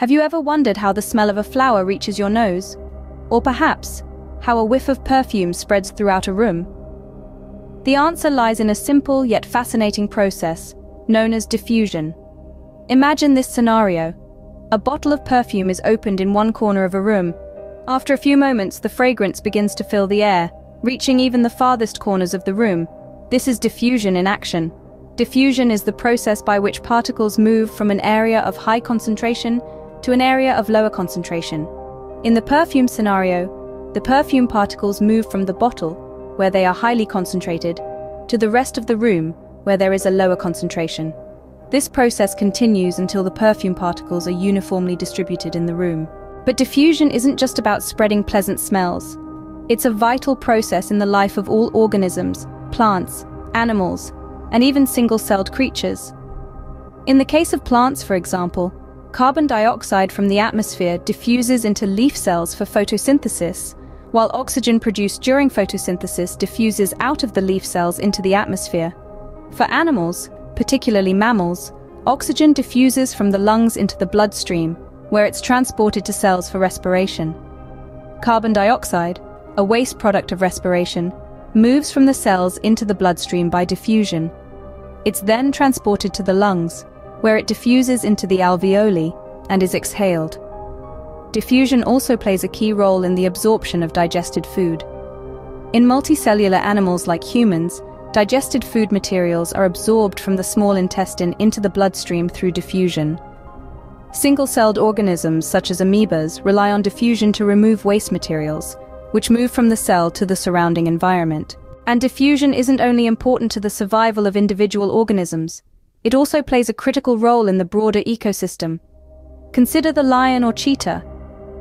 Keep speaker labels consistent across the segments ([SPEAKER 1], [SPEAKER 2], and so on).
[SPEAKER 1] Have you ever wondered how the smell of a flower reaches your nose? Or perhaps, how a whiff of perfume spreads throughout a room? The answer lies in a simple yet fascinating process known as diffusion. Imagine this scenario. A bottle of perfume is opened in one corner of a room. After a few moments, the fragrance begins to fill the air, reaching even the farthest corners of the room. This is diffusion in action. Diffusion is the process by which particles move from an area of high concentration to an area of lower concentration. In the perfume scenario, the perfume particles move from the bottle, where they are highly concentrated, to the rest of the room, where there is a lower concentration. This process continues until the perfume particles are uniformly distributed in the room. But diffusion isn't just about spreading pleasant smells. It's a vital process in the life of all organisms, plants, animals, and even single-celled creatures. In the case of plants, for example, carbon dioxide from the atmosphere diffuses into leaf cells for photosynthesis, while oxygen produced during photosynthesis diffuses out of the leaf cells into the atmosphere. For animals, particularly mammals, oxygen diffuses from the lungs into the bloodstream, where it's transported to cells for respiration. Carbon dioxide, a waste product of respiration, moves from the cells into the bloodstream by diffusion. It's then transported to the lungs, where it diffuses into the alveoli and is exhaled. Diffusion also plays a key role in the absorption of digested food. In multicellular animals like humans, digested food materials are absorbed from the small intestine into the bloodstream through diffusion. Single-celled organisms such as amoebas rely on diffusion to remove waste materials, which move from the cell to the surrounding environment. And diffusion isn't only important to the survival of individual organisms, it also plays a critical role in the broader ecosystem. Consider the lion or cheetah,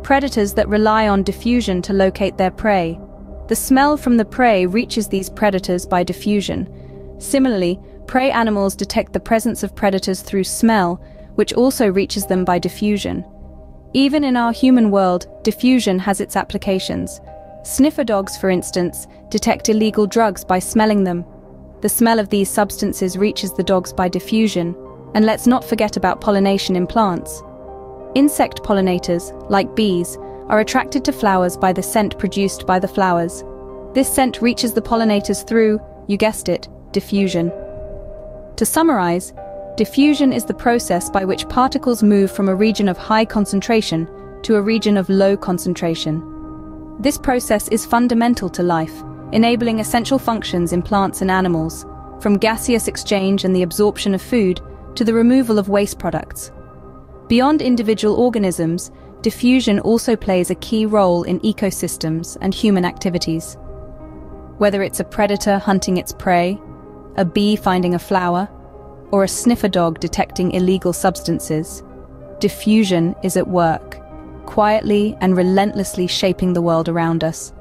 [SPEAKER 1] predators that rely on diffusion to locate their prey. The smell from the prey reaches these predators by diffusion. Similarly, prey animals detect the presence of predators through smell, which also reaches them by diffusion. Even in our human world, diffusion has its applications. Sniffer dogs, for instance, detect illegal drugs by smelling them. The smell of these substances reaches the dogs by diffusion, and let's not forget about pollination in plants. Insect pollinators, like bees, are attracted to flowers by the scent produced by the flowers. This scent reaches the pollinators through, you guessed it, diffusion. To summarize, diffusion is the process by which particles move from a region of high concentration to a region of low concentration. This process is fundamental to life, enabling essential functions in plants and animals, from gaseous exchange and the absorption of food to the removal of waste products. Beyond individual organisms, diffusion also plays a key role in ecosystems and human activities. Whether it's a predator hunting its prey, a bee finding a flower, or a sniffer dog detecting illegal substances, diffusion is at work quietly and relentlessly shaping the world around us.